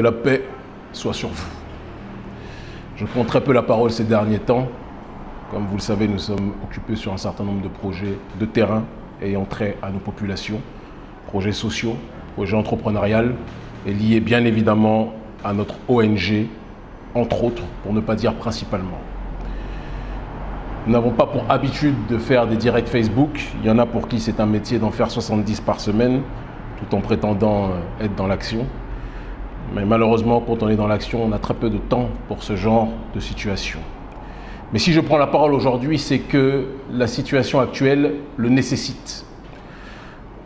Que la paix soit sur vous. Je prends très peu la parole ces derniers temps. Comme vous le savez, nous sommes occupés sur un certain nombre de projets de terrain ayant trait à nos populations, projets sociaux, projets entrepreneuriaux et liés bien évidemment à notre ONG, entre autres, pour ne pas dire principalement. Nous n'avons pas pour habitude de faire des directs Facebook. Il y en a pour qui c'est un métier d'en faire 70 par semaine, tout en prétendant euh, être dans l'action. Mais malheureusement, quand on est dans l'action, on a très peu de temps pour ce genre de situation. Mais si je prends la parole aujourd'hui, c'est que la situation actuelle le nécessite.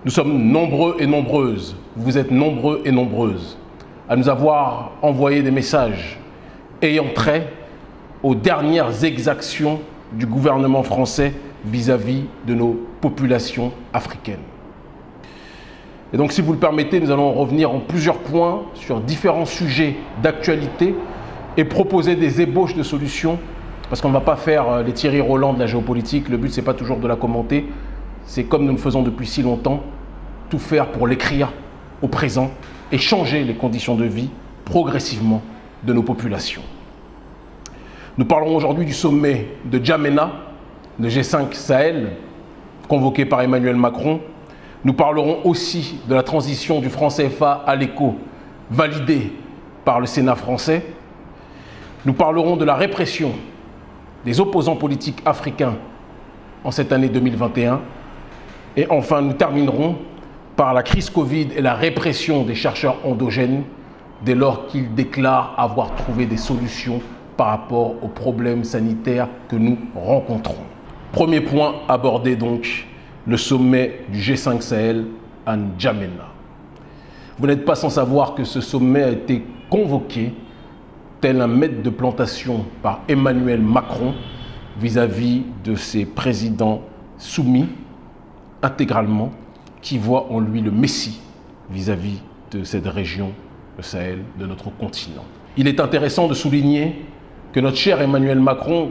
Nous sommes nombreux et nombreuses, vous êtes nombreux et nombreuses, à nous avoir envoyé des messages ayant trait aux dernières exactions du gouvernement français vis-à-vis de nos populations africaines. Et donc, si vous le permettez, nous allons revenir en plusieurs points sur différents sujets d'actualité et proposer des ébauches de solutions, parce qu'on ne va pas faire euh, les Thierry Roland de la géopolitique. Le but, ce n'est pas toujours de la commenter. C'est comme nous le faisons depuis si longtemps, tout faire pour l'écrire au présent et changer les conditions de vie progressivement de nos populations. Nous parlerons aujourd'hui du sommet de Djamena, de G5 Sahel, convoqué par Emmanuel Macron. Nous parlerons aussi de la transition du franc CFA à l'éco, validée par le Sénat français. Nous parlerons de la répression des opposants politiques africains en cette année 2021. Et enfin, nous terminerons par la crise Covid et la répression des chercheurs endogènes dès lors qu'ils déclarent avoir trouvé des solutions par rapport aux problèmes sanitaires que nous rencontrons. Premier point abordé donc, le sommet du G5 Sahel à N'Djamena. Vous n'êtes pas sans savoir que ce sommet a été convoqué tel un maître de plantation par Emmanuel Macron vis-à-vis de ses présidents soumis intégralement qui voient en lui le Messie vis-à-vis -vis de cette région, le Sahel, de notre continent. Il est intéressant de souligner que notre cher Emmanuel Macron,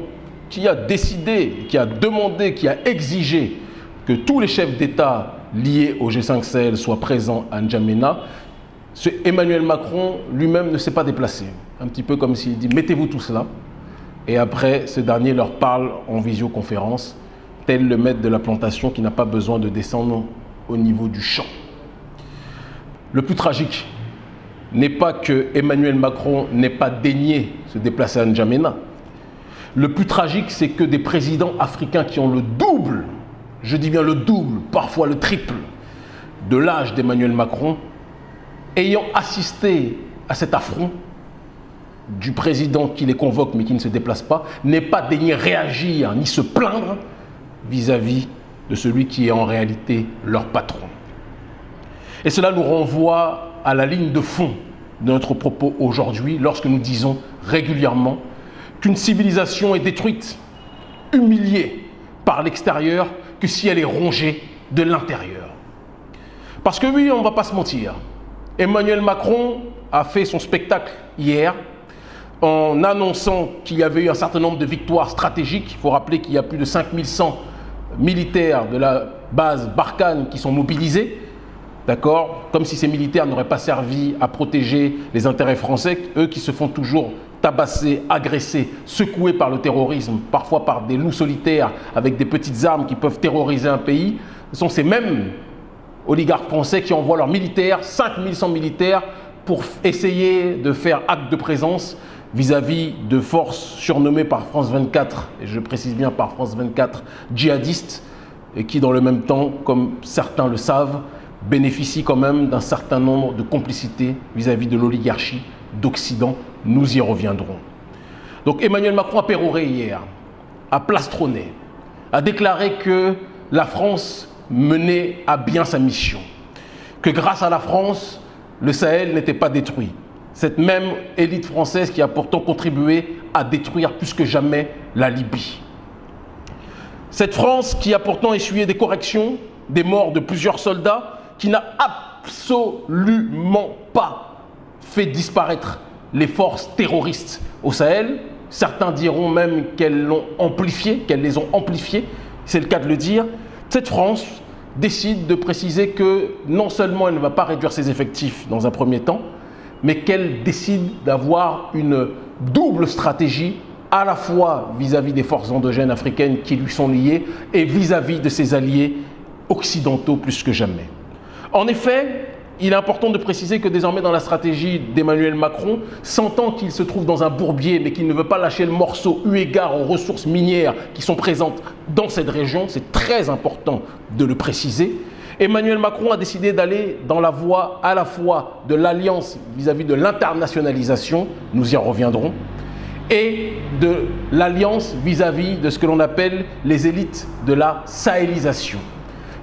qui a décidé, qui a demandé, qui a exigé que tous les chefs d'État liés au G5 Sahel soient présents à N'Djamena, Emmanuel Macron lui-même ne s'est pas déplacé. Un petit peu comme s'il dit mettez-vous tous là. Et après, ce dernier leur parle en visioconférence, tel le maître de la plantation qui n'a pas besoin de descendre au niveau du champ. Le plus tragique, n'est pas que Emmanuel Macron n'ait pas daigné se déplacer à N'Djamena. Le plus tragique, c'est que des présidents africains qui ont le double, je dis bien le double, parfois le triple, de l'âge d'Emmanuel Macron, ayant assisté à cet affront du président qui les convoque mais qui ne se déplace pas, n'aient pas daigné réagir ni se plaindre vis-à-vis de celui qui est en réalité leur patron. Et cela nous renvoie à la ligne de fond de notre propos aujourd'hui lorsque nous disons régulièrement qu'une civilisation est détruite, humiliée par l'extérieur, que si elle est rongée de l'intérieur. Parce que oui, on ne va pas se mentir. Emmanuel Macron a fait son spectacle hier en annonçant qu'il y avait eu un certain nombre de victoires stratégiques. Il faut rappeler qu'il y a plus de 5100 militaires de la base Barkhane qui sont mobilisés. D'accord? Comme si ces militaires n'auraient pas servi à protéger les intérêts français, eux qui se font toujours tabasser, agresser, secouer par le terrorisme, parfois par des loups solitaires avec des petites armes qui peuvent terroriser un pays. Ce sont ces mêmes oligarques français qui envoient leurs militaires, 5100 militaires, pour essayer de faire acte de présence vis-à-vis de forces surnommées par France 24, et je précise bien par France 24, djihadistes, et qui dans le même temps, comme certains le savent, bénéficie quand même d'un certain nombre de complicités vis-à-vis de l'oligarchie d'Occident. Nous y reviendrons. Donc Emmanuel Macron a péroré hier, a plastronné, a déclaré que la France menait à bien sa mission, que grâce à la France, le Sahel n'était pas détruit. Cette même élite française qui a pourtant contribué à détruire plus que jamais la Libye. Cette France qui a pourtant essuyé des corrections, des morts de plusieurs soldats, qui n'a absolument pas fait disparaître les forces terroristes au Sahel. Certains diront même qu'elles l'ont amplifié, qu'elles les ont amplifiées, c'est le cas de le dire. Cette France décide de préciser que non seulement elle ne va pas réduire ses effectifs dans un premier temps, mais qu'elle décide d'avoir une double stratégie à la fois vis-à-vis des forces endogènes africaines qui lui sont liées et vis-à-vis de ses alliés occidentaux plus que jamais. En effet, il est important de préciser que désormais dans la stratégie d'Emmanuel Macron, sentant qu'il se trouve dans un bourbier mais qu'il ne veut pas lâcher le morceau eu égard aux ressources minières qui sont présentes dans cette région, c'est très important de le préciser, Emmanuel Macron a décidé d'aller dans la voie à la fois de l'alliance vis-à-vis de l'internationalisation, nous y reviendrons, et de l'alliance vis-à-vis de ce que l'on appelle les élites de la sahélisation.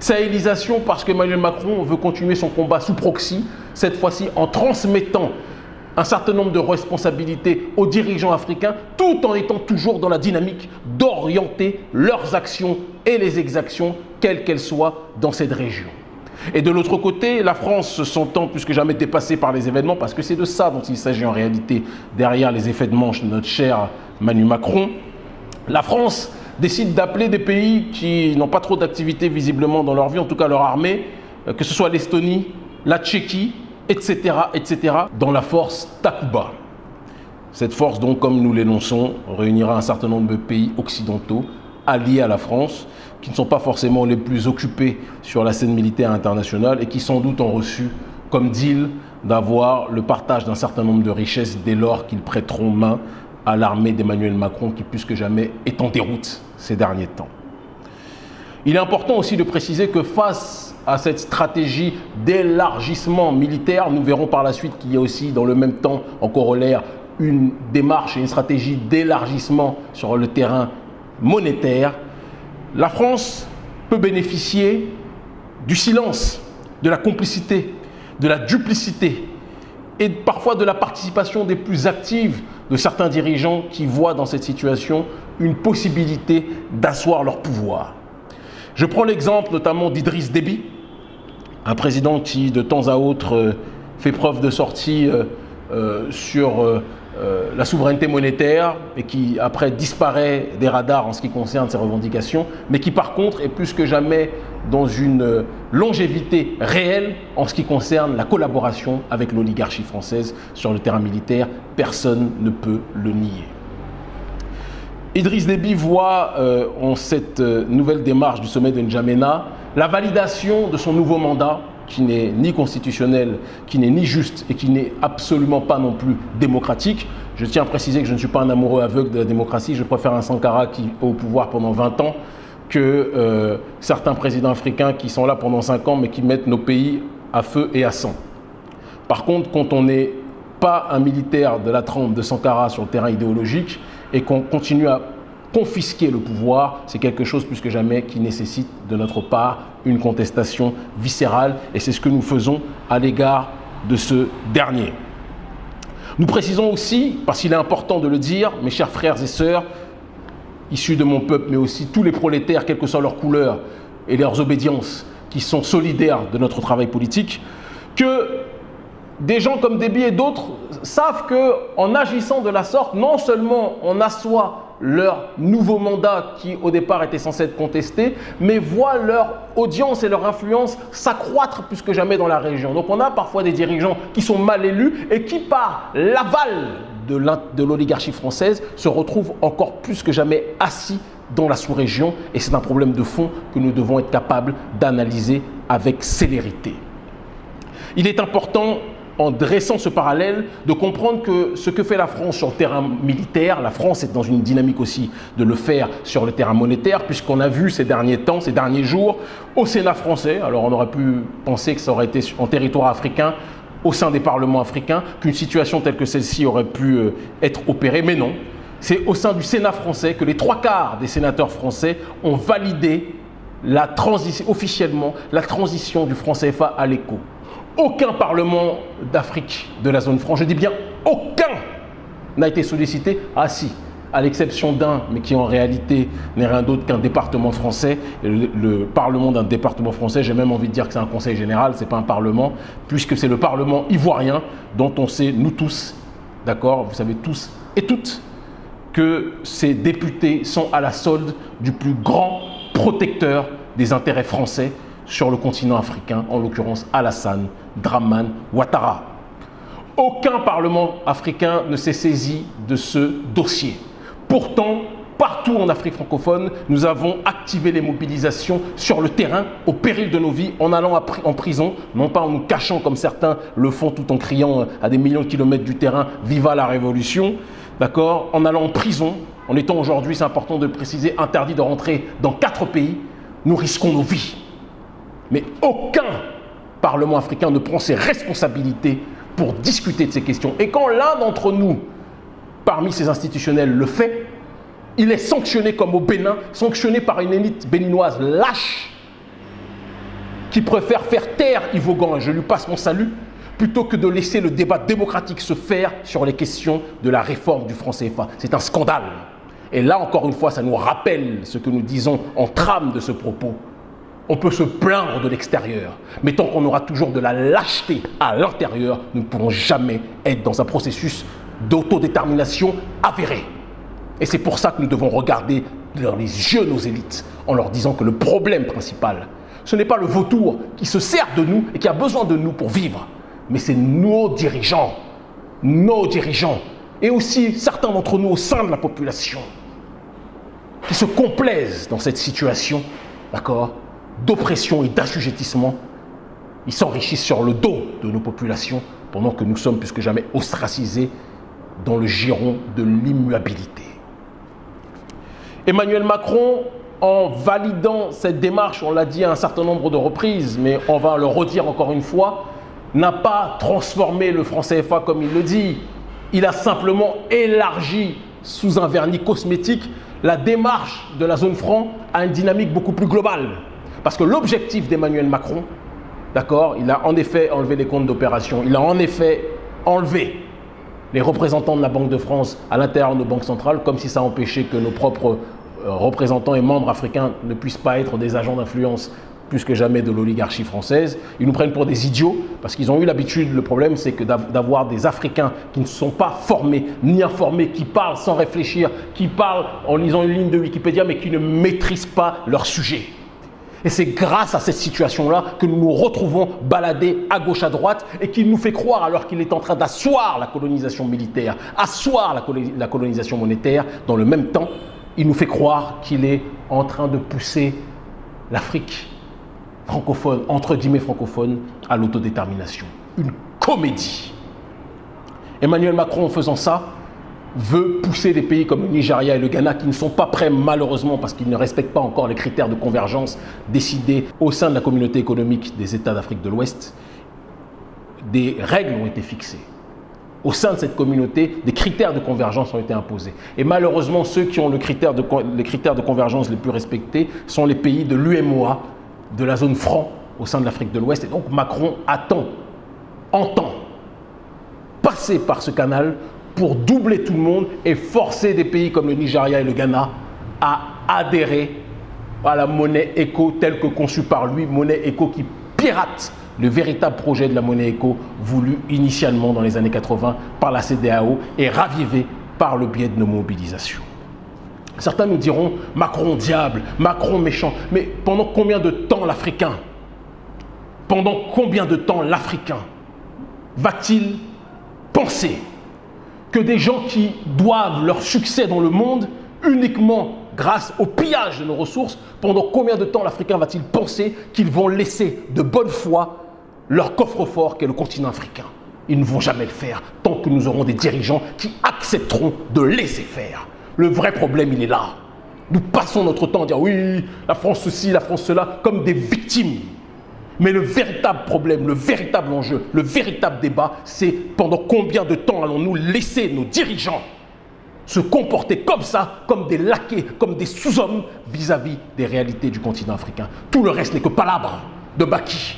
Sahélisation parce qu'Emmanuel Macron veut continuer son combat sous proxy, cette fois-ci en transmettant un certain nombre de responsabilités aux dirigeants africains, tout en étant toujours dans la dynamique d'orienter leurs actions et les exactions, quelles qu'elles soient, dans cette région. Et de l'autre côté, la France se sentant plus que jamais dépassée par les événements, parce que c'est de ça dont il s'agit en réalité derrière les effets de manche de notre cher Manu Macron, la France décide d'appeler des pays qui n'ont pas trop d'activité visiblement dans leur vie, en tout cas leur armée, euh, que ce soit l'Estonie, la Tchéquie, etc., etc., dans la force Takuba. Cette force, donc, comme nous l'énonçons, réunira un certain nombre de pays occidentaux alliés à la France, qui ne sont pas forcément les plus occupés sur la scène militaire internationale et qui sans doute ont reçu comme deal d'avoir le partage d'un certain nombre de richesses dès lors qu'ils prêteront main à l'armée d'Emmanuel Macron qui plus que jamais est en déroute ces derniers temps. Il est important aussi de préciser que face à cette stratégie d'élargissement militaire, nous verrons par la suite qu'il y a aussi dans le même temps en corollaire une démarche et une stratégie d'élargissement sur le terrain monétaire. La France peut bénéficier du silence, de la complicité, de la duplicité et parfois de la participation des plus actives de certains dirigeants qui voient dans cette situation une possibilité d'asseoir leur pouvoir. Je prends l'exemple notamment d'Idriss Déby, un président qui de temps à autre euh, fait preuve de sortie euh, euh, sur la souveraineté monétaire et qui après disparaît des radars en ce qui concerne ses revendications, mais qui par contre est plus que jamais dans une longévité réelle en ce qui concerne la collaboration avec l'oligarchie française sur le terrain militaire. Personne ne peut le nier. Idriss Déby voit euh, en cette euh, nouvelle démarche du sommet de N'Djamena la validation de son nouveau mandat qui n'est ni constitutionnel, qui n'est ni juste et qui n'est absolument pas non plus démocratique. Je tiens à préciser que je ne suis pas un amoureux aveugle de la démocratie, je préfère un Sankara qui est au pouvoir pendant 20 ans que euh, certains présidents africains qui sont là pendant 5 ans mais qui mettent nos pays à feu et à sang. Par contre, quand on n'est pas un militaire de la trempe de Sankara sur le terrain idéologique, et qu'on continue à confisquer le pouvoir, c'est quelque chose plus que jamais qui nécessite de notre part une contestation viscérale et c'est ce que nous faisons à l'égard de ce dernier. Nous précisons aussi, parce qu'il est important de le dire, mes chers frères et sœurs, issus de mon peuple, mais aussi tous les prolétaires, quelle que soit leur couleur et leurs obédiences, qui sont solidaires de notre travail politique, que des gens comme Déby et d'autres savent que en agissant de la sorte, non seulement on assoit leur nouveau mandat qui au départ était censé être contesté, mais voient leur audience et leur influence s'accroître plus que jamais dans la région. Donc on a parfois des dirigeants qui sont mal élus et qui par l'aval de l'oligarchie française se retrouvent encore plus que jamais assis dans la sous-région et c'est un problème de fond que nous devons être capables d'analyser avec célérité. Il est important en dressant ce parallèle, de comprendre que ce que fait la France sur le terrain militaire, la France est dans une dynamique aussi de le faire sur le terrain monétaire, puisqu'on a vu ces derniers temps, ces derniers jours, au Sénat français, alors on aurait pu penser que ça aurait été en territoire africain, au sein des parlements africains, qu'une situation telle que celle-ci aurait pu euh, être opérée, mais non. C'est au sein du Sénat français que les trois quarts des sénateurs français ont validé officiellement la transition du franc CFA à l'éco. Aucun parlement d'Afrique de la zone franche, je dis bien aucun, n'a été sollicité. Ah si, à l'exception d'un, mais qui en réalité n'est rien d'autre qu'un département français. Le, parlement d'un département français, j'ai même envie de dire que c'est un conseil général, ce n'est pas un parlement, puisque c'est le parlement ivoirien dont on sait, nous tous, d'accord, vous savez tous et toutes, que ces députés sont à la solde du plus grand protecteur des intérêts français sur le continent africain, en l'occurrence Alassane Draman Ouattara. Aucun Parlement africain ne s'est saisi de ce dossier. Pourtant, partout en Afrique francophone, nous avons activé les mobilisations sur le terrain, au péril de nos vies, en allant en prison, non pas en nous cachant comme certains le font tout en criant à des millions de kilomètres du terrain Viva la Révolution, d'accord? En allant en prison, en étant aujourd'hui, c'est important de préciser, interdit de rentrer dans quatre pays, nous risquons nos vies. Mais aucun Parlement africain ne prend ses responsabilités pour discuter de ces questions. Et quand l'un d'entre nous, parmi ces institutionnels, le fait, il est sanctionné comme au Bénin, sanctionné par une élite béninoise lâche qui préfère faire taire Yves et je lui passe mon salut, plutôt que de laisser le débat démocratique se faire sur les questions de la réforme du franc CFA. C'est un scandale. Et là, encore une fois, ça nous rappelle ce que nous disons en trame de ce propos. On peut se plaindre de l'extérieur, mais tant qu'on aura toujours de la lâcheté à l'intérieur, nous ne pourrons jamais être dans un processus d'autodétermination avéré. Et c'est pour ça que nous devons regarder dans les yeux nos élites en leur disant que le problème principal, ce n'est pas le vautour qui se sert de nous et qui a besoin de nous pour vivre, mais c'est nos dirigeants, nos dirigeants, et aussi certains d'entre nous au sein de la population, qui se complaisent dans cette situation, d'oppression et d'assujettissement. Ils s'enrichissent sur le dos de nos populations pendant que nous sommes plus que jamais ostracisés dans le giron de l'immuabilité. Emmanuel Macron, en validant cette démarche, on l'a dit à un certain nombre de reprises, mais on va le redire encore une fois, n'a pas transformé le franc CFA comme il le dit. Il a simplement élargi sous un vernis cosmétique la démarche de la zone franc à une dynamique beaucoup plus globale. Parce que l'objectif d'Emmanuel Macron, d'accord, il a en effet enlevé les comptes d'opération, il a en effet enlevé les représentants de la Banque de France à l'intérieur de nos banques centrales, comme si ça empêchait que nos propres euh, représentants et membres africains ne puissent pas être des agents d'influence plus que jamais de l'oligarchie française. Ils nous prennent pour des idiots parce qu'ils ont eu l'habitude, le problème c'est que d'avoir des Africains qui ne sont pas formés ni informés, qui parlent sans réfléchir, qui parlent en lisant une ligne de Wikipédia mais qui ne maîtrisent pas leur sujet. Et c'est grâce à cette situation-là que nous nous retrouvons baladés à gauche, à droite, et qu'il nous fait croire, alors qu'il est en train d'asseoir la colonisation militaire, asseoir la, colonisation monétaire, dans le même temps, il nous fait croire qu'il est en train de pousser l'Afrique francophone, entre guillemets francophone, à l'autodétermination. Une comédie. Emmanuel Macron, en faisant ça, veut pousser des pays comme le Nigeria et le Ghana qui ne sont pas prêts malheureusement parce qu'ils ne respectent pas encore les critères de convergence décidés au sein de la communauté économique des États d'Afrique de l'Ouest. Des règles ont été fixées. Au sein de cette communauté, des critères de convergence ont été imposés. Et malheureusement, ceux qui ont le critère de, les critères de convergence les plus respectés sont les pays de l'UMOA, de la zone franc au sein de l'Afrique de l'Ouest. Et donc Macron attend, entend passer par ce canal pour doubler tout le monde et forcer des pays comme le Nigeria et le Ghana à adhérer à la monnaie éco telle que conçue par lui, monnaie éco qui pirate le véritable projet de la monnaie éco voulu initialement dans les années 80 par la CDAO et ravivé par le biais de nos mobilisations. Certains nous diront Macron diable, Macron méchant, mais pendant combien de temps l'Africain, pendant combien de temps l'Africain va-t-il penser que des gens qui doivent leur succès dans le monde uniquement grâce au pillage de nos ressources, pendant combien de temps l'Africain va-t-il penser qu'ils vont laisser de bonne foi leur coffre-fort qu'est le continent africain? Ils ne vont jamais le faire tant que nous aurons des dirigeants qui accepteront de laisser faire. Le vrai problème, il est là. Nous passons notre temps à dire oui, la France ceci, la France cela, comme des victimes mais le véritable problème, le véritable enjeu, le véritable débat, c'est pendant combien de temps allons-nous laisser nos dirigeants se comporter comme ça, comme des laquais, comme des sous-hommes vis-à-vis des réalités du continent africain? Tout le reste n'est que palabres de Baki.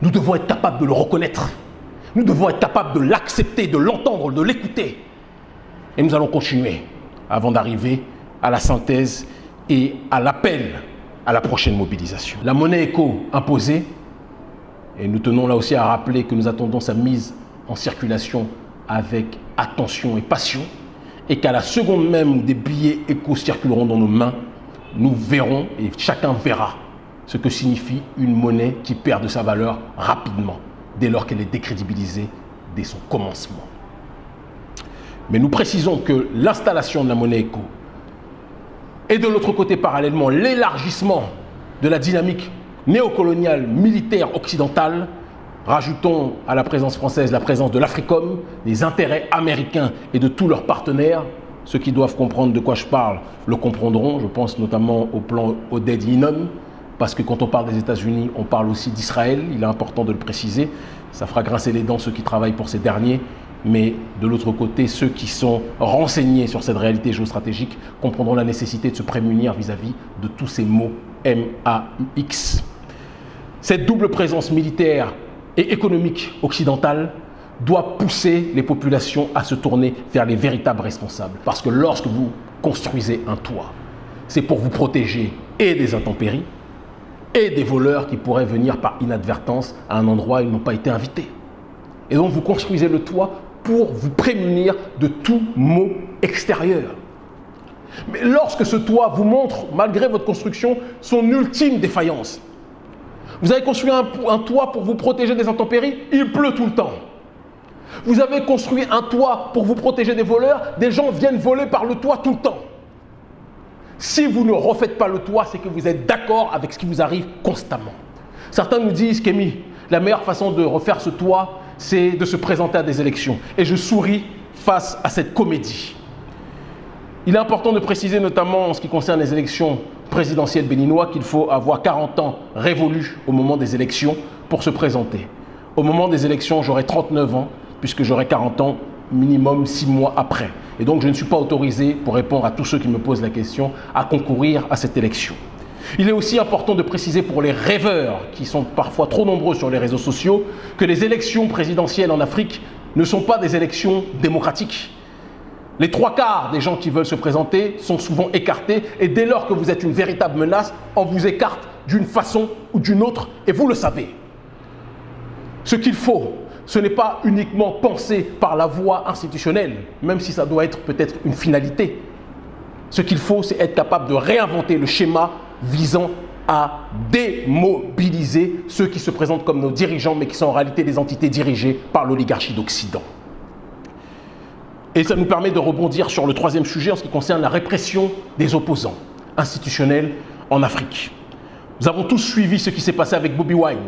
Nous devons être capables de le reconnaître. Nous devons être capables de l'accepter, de l'entendre, de l'écouter. Et nous allons continuer avant d'arriver à la synthèse et à l'appel à la prochaine mobilisation. La monnaie éco imposée, et nous tenons là aussi à rappeler que nous attendons sa mise en circulation avec attention et passion, et qu'à la seconde même où des billets éco circuleront dans nos mains, nous verrons et chacun verra ce que signifie une monnaie qui perd de sa valeur rapidement dès lors qu'elle est décrédibilisée dès son commencement. Mais nous précisons que l'installation de la monnaie éco et de l'autre côté parallèlement l'élargissement de la dynamique néocoloniale militaire occidentale, rajoutons à la présence française la présence de l'Africom, des intérêts américains et de tous leurs partenaires, ceux qui doivent comprendre de quoi je parle le comprendront, je pense notamment au plan Oded Yinon, parce que quand on parle des États-Unis, on parle aussi d'Israël, il est important de le préciser, ça fera grincer les dents ceux qui travaillent pour ces derniers, mais de l'autre côté, ceux qui sont renseignés sur cette réalité géostratégique comprendront la nécessité de se prémunir vis-à-vis de tous ces mots M-A-U-X. Cette double présence militaire et économique occidentale doit pousser les populations à se tourner vers les véritables responsables. Parce que lorsque vous construisez un toit, c'est pour vous protéger et des intempéries et des voleurs qui pourraient venir par inadvertance à un endroit où ils n'ont pas été invités. Et donc vous construisez le toit pour vous prémunir de tout mot extérieur. Mais lorsque ce toit vous montre, malgré votre construction, son ultime défaillance, vous avez construit un, un, toit pour vous protéger des intempéries, il pleut tout le temps. Vous avez construit un toit pour vous protéger des voleurs, des gens viennent voler par le toit tout le temps. Si vous ne refaites pas le toit, c'est que vous êtes d'accord avec ce qui vous arrive constamment. Certains nous disent, Kémy, la meilleure façon de refaire ce toit, c'est de se présenter à des élections. Et je souris face à cette comédie. Il est important de préciser, notamment en ce qui concerne les élections présidentielles béninoises, qu'il faut avoir 40 ans révolus au moment des élections pour se présenter. Au moment des élections, j'aurai 39 ans, puisque j'aurai 40 ans minimum 6 mois après. Et donc, je ne suis pas autorisé, pour répondre à tous ceux qui me posent la question, à concourir à cette élection. Il est aussi important de préciser pour les rêveurs, qui sont parfois trop nombreux sur les réseaux sociaux, que les élections présidentielles en Afrique ne sont pas des élections démocratiques. Les trois quarts des gens qui veulent se présenter sont souvent écartés et dès lors que vous êtes une véritable menace, on vous écarte d'une façon ou d'une autre et vous le savez. Ce qu'il faut, ce n'est pas uniquement penser par la voie institutionnelle, même si ça doit être peut-être une finalité. Ce qu'il faut, c'est être capable de réinventer le schéma visant à démobiliser ceux qui se présentent comme nos dirigeants, mais qui sont en réalité des entités dirigées par l'oligarchie d'Occident. Et ça nous permet de rebondir sur le troisième sujet en ce qui concerne la répression des opposants institutionnels en Afrique. Nous avons tous suivi ce qui s'est passé avec Bobby Wine,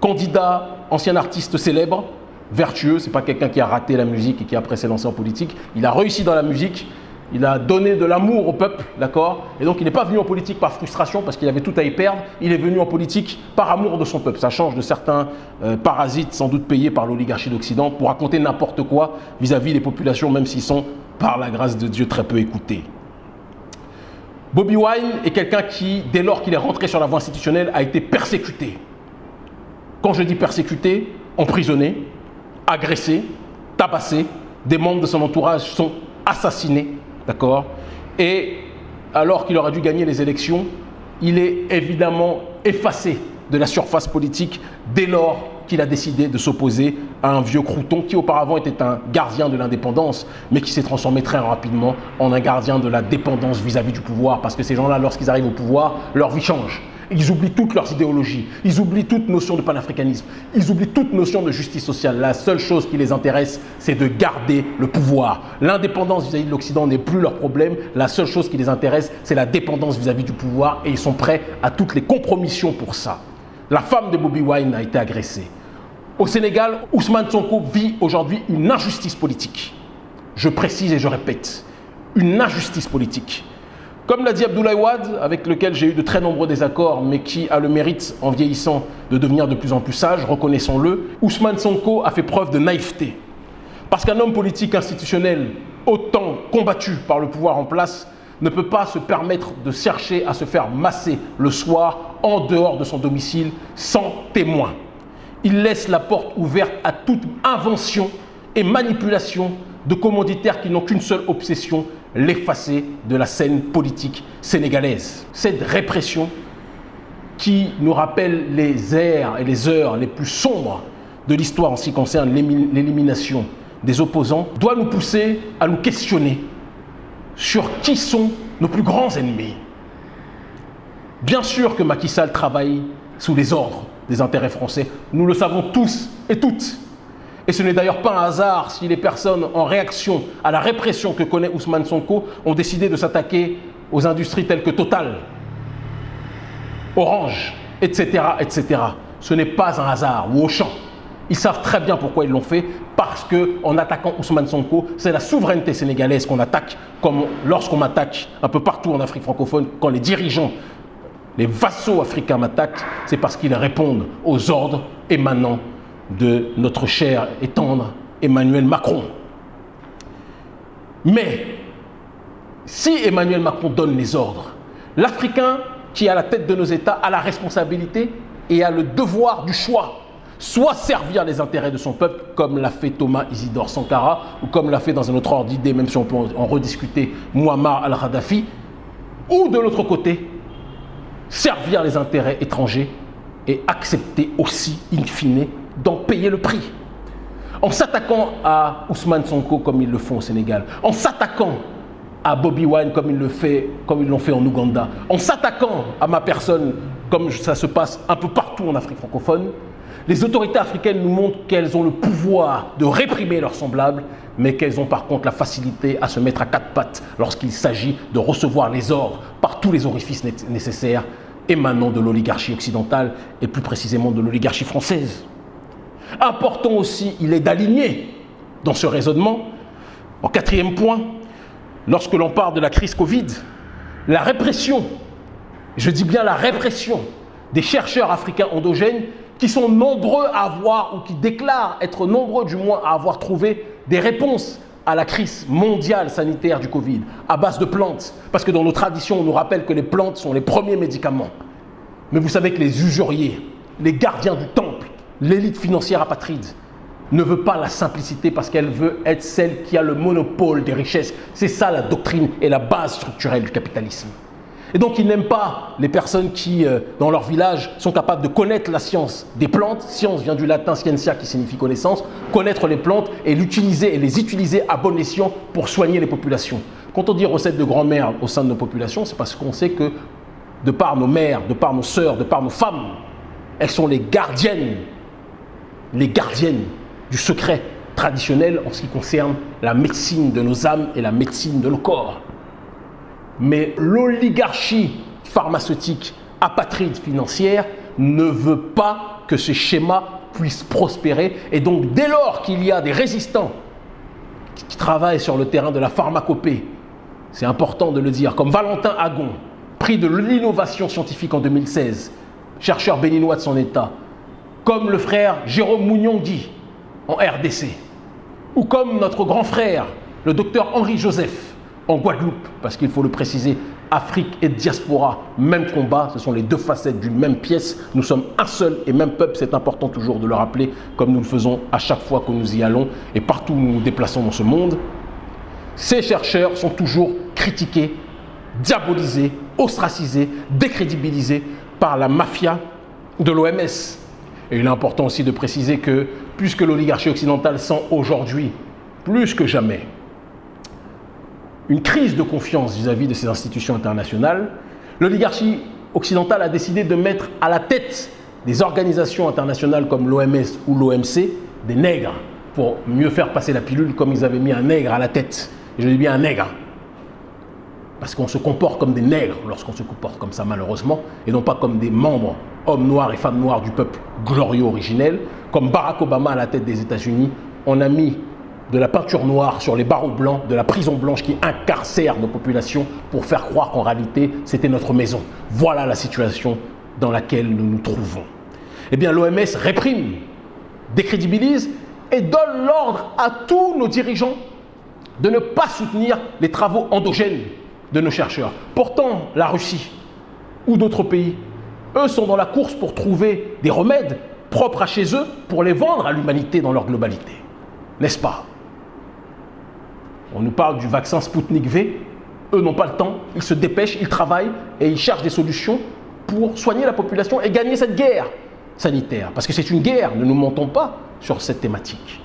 candidat, ancien artiste célèbre, vertueux, c'est pas quelqu'un qui a raté la musique et qui après s'est lancé en politique, il a réussi dans la musique, il a donné de l'amour au peuple, d'accord? Et donc il n'est pas venu en politique par frustration parce qu'il avait tout à y perdre, il est venu en politique par amour de son peuple. Ça change de certains euh, parasites sans doute payés par l'oligarchie d'Occident pour raconter n'importe quoi vis-à-vis des populations, même s'ils sont, par la grâce de Dieu, très peu écoutés. Bobby Wine est quelqu'un qui, dès lors qu'il est rentré sur la voie institutionnelle, a été persécuté. Quand je dis persécuté, emprisonné, agressé, tabassé, des membres de son entourage sont assassinés D'accord? Et alors qu'il aurait dû gagner les élections, il est évidemment effacé de la surface politique dès lors qu'il a décidé de s'opposer à un vieux crouton qui auparavant était un gardien de l'indépendance, mais qui s'est transformé très rapidement en un gardien de la dépendance vis-à-vis -vis du pouvoir, parce que ces gens-là, lorsqu'ils arrivent au pouvoir, leur vie change. Ils oublient toutes leurs idéologies, ils oublient toute notion de panafricanisme, ils oublient toute notion de justice sociale. La seule chose qui les intéresse, c'est de garder le pouvoir. L'indépendance vis-à-vis de l'Occident n'est plus leur problème. La seule chose qui les intéresse, c'est la dépendance vis-à-vis du pouvoir et ils sont prêts à toutes les compromissions pour ça. La femme de Bobby Wine a été agressée. Au Sénégal, Ousmane Sonko vit aujourd'hui une injustice politique. Je précise et je répète, une injustice politique. Comme l'a dit Abdoulaye Wade, avec lequel j'ai eu de très nombreux désaccords, mais qui a le mérite, en vieillissant, de devenir de plus en plus sage, reconnaissons-le, Ousmane Sonko a fait preuve de naïveté. Parce qu'un homme politique institutionnel, autant combattu par le pouvoir en place, ne peut pas se permettre de chercher à se faire masser le soir en dehors de son domicile sans témoin. Il laisse la porte ouverte à toute invention et manipulation de commanditaires qui n'ont qu'une seule obsession, l'effacer de la scène politique sénégalaise. Cette répression qui nous rappelle les airs et les heures les plus sombres de l'histoire en ce qui concerne l'élimination des opposants doit nous pousser à nous questionner sur qui sont nos plus grands ennemis. Bien sûr que Macky Sall travaille sous les ordres des intérêts français, nous le savons tous et toutes. Et ce n'est d'ailleurs pas un hasard si les personnes, en réaction à la répression que connaît Ousmane Sonko, ont décidé de s'attaquer aux industries telles que Total, Orange, etc. Ce n'est pas un hasard, ou Auchan. Ils savent très bien pourquoi ils l'ont fait, parce qu'en attaquant Ousmane Sonko, c'est la souveraineté sénégalaise qu'on attaque, comme lorsqu'on m'attaque un peu partout en Afrique francophone, quand les dirigeants, les vassaux africains m'attaquent, c'est parce qu'ils répondent aux ordres émanant de notre cher et tendre Emmanuel Macron. Mais si Emmanuel Macron donne les ordres, l'Africain qui est à la tête de nos États a la responsabilité et a le devoir du choix. Soit servir les intérêts de son peuple, comme l'a fait Thomas Isidore Sankara, ou comme l'a fait dans un autre ordre d'idée, même si on peut en rediscuter, Muammar al-Raddafi, ou de l'autre côté, servir les intérêts étrangers et accepter aussi, in fine, d'en payer le prix. En s'attaquant à Ousmane Sonko comme ils le font au Sénégal, en s'attaquant à Bobby Wine comme ils l'ont fait, en Ouganda, en s'attaquant à ma personne comme ça se passe un peu partout en Afrique francophone, les autorités africaines nous montrent qu'elles ont le pouvoir de réprimer leurs semblables, mais qu'elles ont par contre la facilité à se mettre à quatre pattes lorsqu'il s'agit de recevoir les ordres par tous les orifices nécessaires émanant de l'oligarchie occidentale et plus précisément de l'oligarchie française. Important aussi, il est d'aligner dans ce raisonnement, en quatrième point, lorsque l'on parle de la crise Covid, la répression, je dis bien la répression des chercheurs africains endogènes qui sont nombreux à avoir, ou qui déclarent être nombreux du moins à avoir trouvé des réponses à la crise mondiale sanitaire du Covid, à base de plantes. Parce que dans nos traditions, on nous rappelle que les plantes sont les premiers médicaments. Mais vous savez que les usuriers, les gardiens du temple, l'élite financière apatride ne veut pas la simplicité parce qu'elle veut être celle qui a le monopole des richesses. C'est ça la doctrine et la base structurelle du capitalisme. Et donc ils n'aiment pas les personnes qui, euh, dans leur village, sont capables de connaître la science des plantes. Science vient du latin scientia qui signifie connaissance. Connaître les plantes et l'utiliser et les utiliser à bon escient pour soigner les populations. Quand on dit recette de grand-mère au sein de nos populations, c'est parce qu'on sait que de par nos mères, de par nos sœurs, de par nos femmes, elles sont les gardiennes les gardiennes du secret traditionnel en ce qui concerne la médecine de nos âmes et la médecine de nos corps. Mais l'oligarchie pharmaceutique apatride financière ne veut pas que ce schéma puisse prospérer. Et donc dès lors qu'il y a des résistants qui travaillent sur le terrain de la pharmacopée, c'est important de le dire, comme Valentin Agon, prix de l'innovation scientifique en 2016, chercheur béninois de son État, comme le frère Jérôme Mougnon-Guy en RDC, ou comme notre grand frère, le docteur Henri Joseph en Guadeloupe, parce qu'il faut le préciser, Afrique et diaspora, même combat, ce sont les deux facettes d'une même pièce. Nous sommes un seul et même peuple, c'est important toujours de le rappeler, comme nous le faisons à chaque fois que nous y allons et partout où nous nous déplaçons dans ce monde. Ces chercheurs sont toujours critiqués, diabolisés, ostracisés, décrédibilisés par la mafia de l'OMS, et il est important aussi de préciser que, puisque l'oligarchie occidentale sent aujourd'hui, plus que jamais, une crise de confiance vis-à-vis de ces institutions internationales, l'oligarchie occidentale a décidé de mettre à la tête des organisations internationales comme l'OMS ou l'OMC des nègres pour mieux faire passer la pilule comme ils avaient mis un nègre à la tête. je dis bien un nègre. Parce qu'on se comporte comme des nègres lorsqu'on se comporte comme ça malheureusement, et non pas comme des membres hommes noirs et femmes noires du peuple glorieux originel, comme Barack Obama à la tête des États-Unis, on a mis de la peinture noire sur les barreaux blancs de la prison blanche qui incarcère nos populations pour faire croire qu'en réalité c'était notre maison. Voilà la situation dans laquelle nous nous trouvons. Eh bien l'OMS réprime, décrédibilise et donne l'ordre à tous nos dirigeants de ne pas soutenir les travaux endogènes de nos chercheurs. Pourtant, la Russie ou d'autres pays eux sont dans la course pour trouver des remèdes propres à chez eux pour les vendre à l'humanité dans leur globalité. N'est-ce pas? On nous parle du vaccin Sputnik V. Eux n'ont pas le temps, ils se dépêchent, ils travaillent et ils cherchent des solutions pour soigner la population et gagner cette guerre sanitaire. Parce que c'est une guerre, ne nous mentons pas sur cette thématique.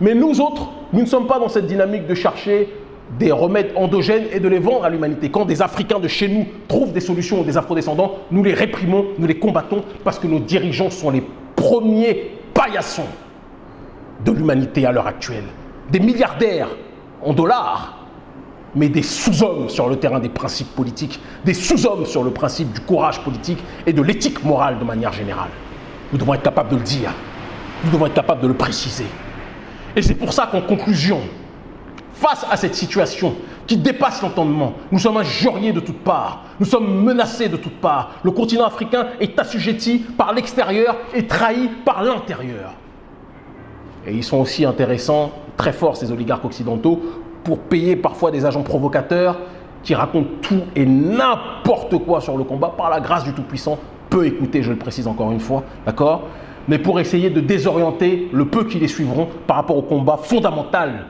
Mais nous autres, nous ne sommes pas dans cette dynamique de chercher des remèdes endogènes et de les vendre à l'humanité. Quand des Africains de chez nous trouvent des solutions aux des afrodescendants, nous les réprimons, nous les combattons parce que nos dirigeants sont les premiers paillassons de l'humanité à l'heure actuelle. Des milliardaires en dollars, mais des sous-hommes sur le terrain des principes politiques, des sous-hommes sur le principe du courage politique et de l'éthique morale de manière générale. Nous devons être capables de le dire, nous devons être capables de le préciser. Et c'est pour ça qu'en conclusion, face à cette situation qui dépasse l'entendement, nous sommes injuriés de toutes parts, nous sommes menacés de toutes parts. Le continent africain est assujetti par l'extérieur et trahi par l'intérieur. Et ils sont aussi intéressants, très forts, ces oligarques occidentaux, pour payer parfois des agents provocateurs qui racontent tout et n'importe quoi sur le combat par la grâce du Tout-Puissant, peu écouté, je le précise encore une fois, d'accord? Mais pour essayer de désorienter le peu qui les suivront par rapport au combat fondamental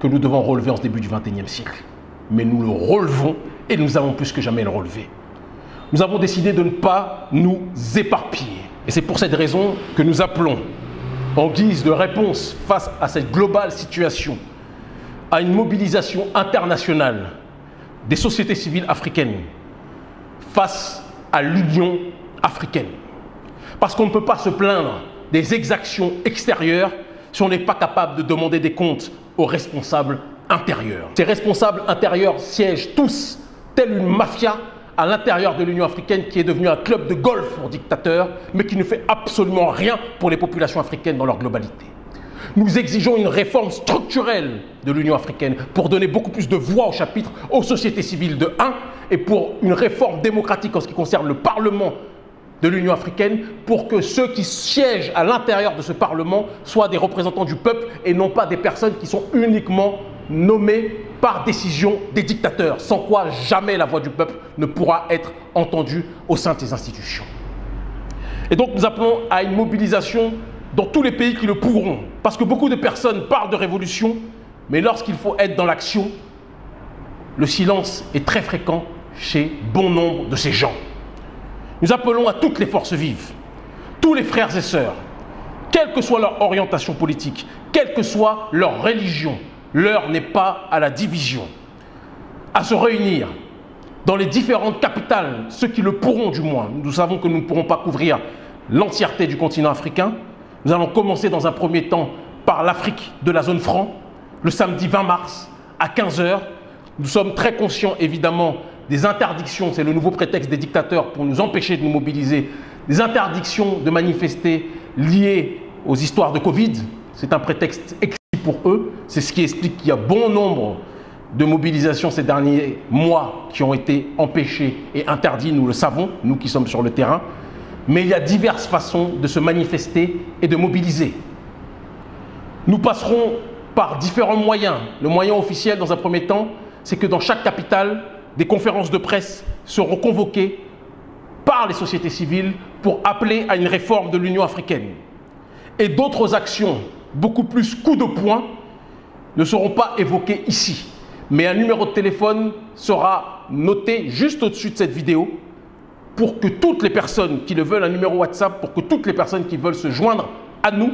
que nous devons relever en ce début du XXIe siècle. Mais nous le relevons et nous avons plus que jamais le relever. Nous avons décidé de ne pas nous éparpiller. Et c'est pour cette raison que nous appelons, en guise de réponse face à cette globale situation, à une mobilisation internationale des sociétés civiles africaines face à l'Union africaine. Parce qu'on ne peut pas se plaindre des exactions extérieures si on n'est pas capable de demander des comptes aux responsables intérieurs. Ces responsables intérieurs siègent tous, telle une mafia, à l'intérieur de l'Union africaine qui est devenue un club de golf pour dictateurs, mais qui ne fait absolument rien pour les populations africaines dans leur globalité. Nous exigeons une réforme structurelle de l'Union africaine pour donner beaucoup plus de voix au chapitre aux sociétés civiles de 1 et pour une réforme démocratique en ce qui concerne le Parlement de l'Union africaine pour que ceux qui siègent à l'intérieur de ce Parlement soient des représentants du peuple et non pas des personnes qui sont uniquement nommées par décision des dictateurs, sans quoi jamais la voix du peuple ne pourra être entendue au sein de ces institutions. Et donc nous appelons à une mobilisation dans tous les pays qui le pourront. Parce que beaucoup de personnes parlent de révolution, mais lorsqu'il faut être dans l'action, le silence est très fréquent chez bon nombre de ces gens. Nous appelons à toutes les forces vives, tous les frères et sœurs, quelle que soit leur orientation politique, quelle que soit leur religion, l'heure n'est pas à la division, à se réunir dans les différentes capitales, ceux qui le pourront du moins. Nous savons que nous ne pourrons pas couvrir l'entièreté du continent africain, nous allons commencer dans un premier temps par l'Afrique de la zone franc, le samedi 20 mars à 15h. Nous sommes très conscients évidemment des interdictions, c'est le nouveau prétexte des dictateurs pour nous empêcher de nous mobiliser, des interdictions de manifester liées aux histoires de Covid. C'est un prétexte écrit pour eux. C'est ce qui explique qu'il y a bon nombre de mobilisations ces derniers mois qui ont été empêchées et interdites, nous le savons, nous qui sommes sur le terrain mais il y a diverses façons de se manifester et de mobiliser. Nous passerons par différents moyens. Le moyen officiel, dans un premier temps, c'est que dans chaque capitale, des conférences de presse seront convoquées par les sociétés civiles pour appeler à une réforme de l'Union africaine. Et d'autres actions, beaucoup plus coup de poing, ne seront pas évoquées ici. Mais un numéro de téléphone sera noté juste au-dessus de cette vidéo pour que toutes les personnes qui le veulent, un numéro WhatsApp, pour que toutes les personnes qui veulent se joindre à nous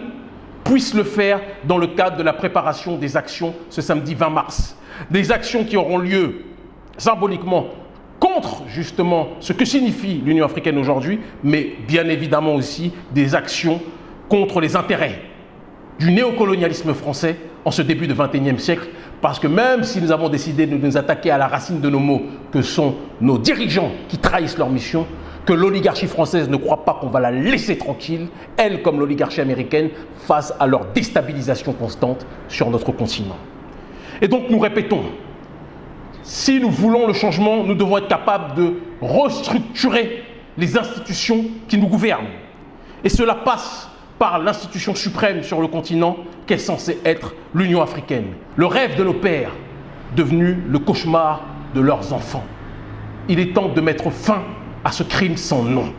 puissent le faire dans le cadre de la préparation des actions ce samedi 20 mars. Des actions qui auront lieu symboliquement contre justement ce que signifie l'Union africaine aujourd'hui, mais bien évidemment aussi des actions contre les intérêts du néocolonialisme français en ce début de 21e siècle, parce que même si nous avons décidé de nous attaquer à la racine de nos maux, que sont nos dirigeants qui trahissent leur mission, que l'oligarchie française ne croit pas qu'on va la laisser tranquille, elle comme l'oligarchie américaine, face à leur déstabilisation constante sur notre continent. Et donc nous répétons, si nous voulons le changement, nous devons être capables de restructurer les institutions qui nous gouvernent. Et cela passe par l'institution suprême sur le continent qu'est censée être l'Union africaine. Le rêve de nos pères, devenu le cauchemar de leurs enfants. Il est temps de mettre fin à ce crime sans nom.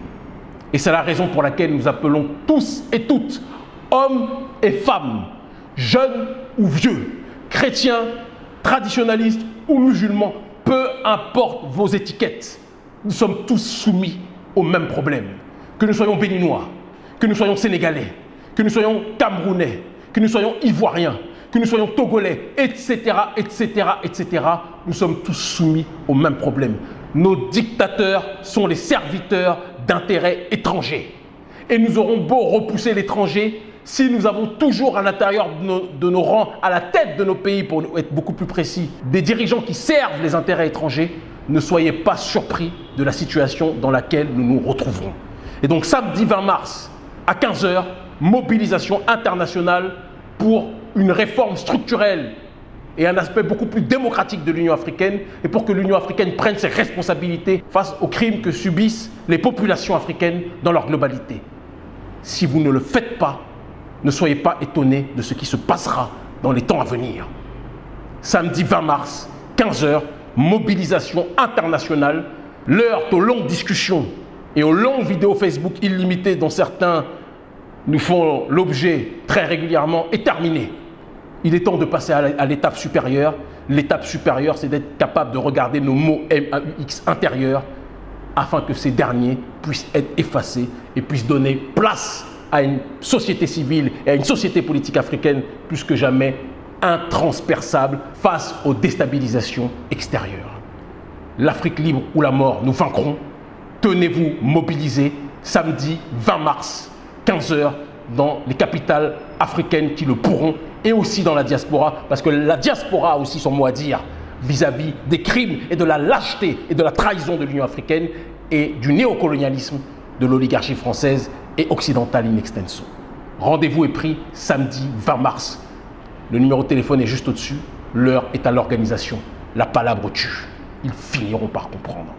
Et c'est la raison pour laquelle nous appelons tous et toutes, hommes et femmes, jeunes ou vieux, chrétiens, traditionnalistes ou musulmans, peu importe vos étiquettes, nous sommes tous soumis au même problème. Que nous soyons béninois, que nous soyons sénégalais, que nous soyons camerounais, que nous soyons ivoiriens, que nous soyons togolais, etc., etc., etc., nous sommes tous soumis au même problème. Nos dictateurs sont les serviteurs d'intérêts étrangers. Et nous aurons beau repousser l'étranger, si nous avons toujours à l'intérieur de nos, rangs, à la tête de nos pays, pour être beaucoup plus précis, des dirigeants qui servent les intérêts étrangers, ne soyez pas surpris de la situation dans laquelle nous nous retrouverons. Et donc samedi 20 mars à 15h, mobilisation internationale pour une réforme structurelle et un aspect beaucoup plus démocratique de l'Union africaine et pour que l'Union africaine prenne ses responsabilités face aux crimes que subissent les populations africaines dans leur globalité. Si vous ne le faites pas, ne soyez pas étonnés de ce qui se passera dans les temps à venir. Samedi 20 mars, 15h, mobilisation internationale, l'heure aux longues discussions et aux longues vidéos Facebook illimitées dont certains nous font l'objet très régulièrement est terminée. Il est temps de passer à l'étape supérieure. L'étape supérieure, c'est d'être capable de regarder nos mots MAUX intérieurs afin que ces derniers puissent être effacés et puissent donner place à une société civile et à une société politique africaine plus que jamais intransperçable face aux déstabilisations extérieures. L'Afrique libre ou la mort, nous vaincrons. Tenez-vous mobilisés samedi 20 mars, 15h, dans les capitales africaines qui le pourront et aussi dans la diaspora, parce que la diaspora a aussi son mot à dire vis-à-vis des crimes et de la lâcheté et de la trahison de l'Union africaine et du néocolonialisme de l'oligarchie française et occidentale in extenso. Rendez-vous est pris samedi 20 mars. Le numéro de téléphone est juste au-dessus. L'heure est à l'organisation. La palabre tue. Ils finiront par comprendre.